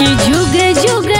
कि जुग जुग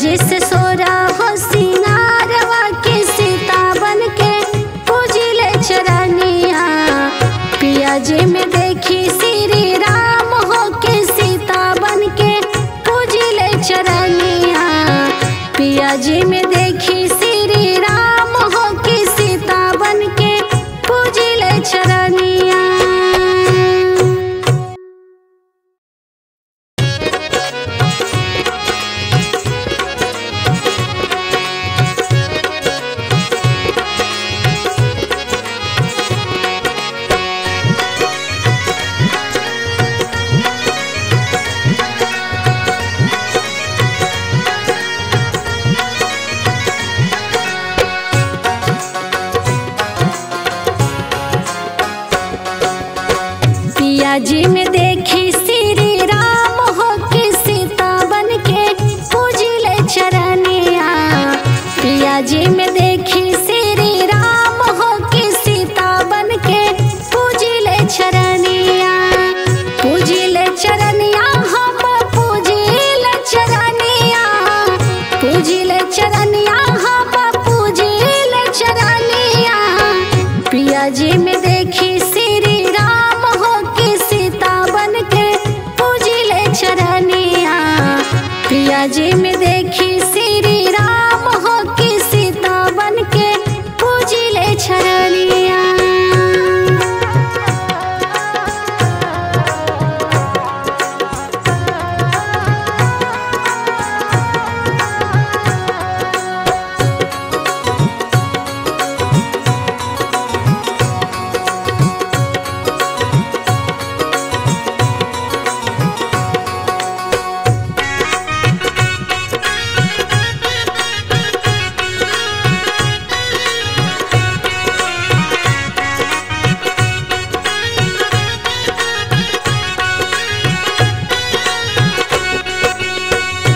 जिस में देखी श्री राम हो सीता बन के चरनिया। चरनिया चरनिया। पिया जी में देखी श्री राम हो सीता बन के पिया जी में देखी श्री राम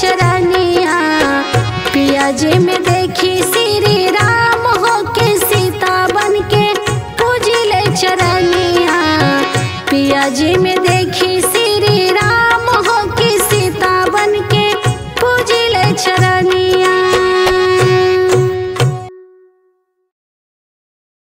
चरनिया पिया जी में दे